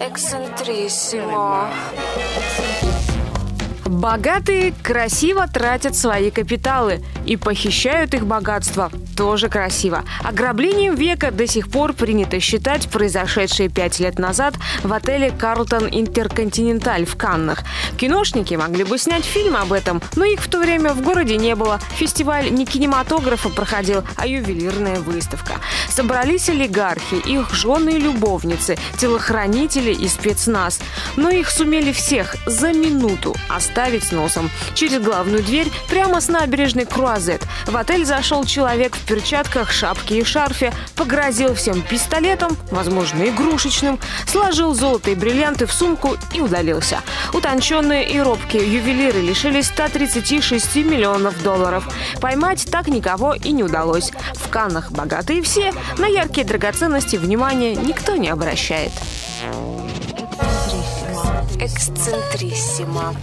Эксцентриссимо. Богатые красиво тратят свои капиталы и похищают их богатство. Тоже красиво. Ограблением века до сих пор принято считать произошедшее пять лет назад в отеле «Карлтон Интерконтиненталь» в Каннах. Киношники могли бы снять фильм об этом, но их в то время в городе не было. Фестиваль не кинематографа проходил, а ювелирная выставка. Собрались олигархи, их жены и любовницы, телохранители и спецназ. Но их сумели всех за минуту оставить с носом. Через главную дверь прямо с набережной Круазет в отель зашел человек в перчатках, шапке и шарфе, погрозил всем пистолетом, возможно, игрушечным, сложил золото и бриллианты в сумку и удалился. Утонченные и робкие ювелиры лишились 136 миллионов долларов. Поймать так никого и не удалось. В Каннах богатые все, на яркие драгоценности внимания никто не обращает эксцентриссимо.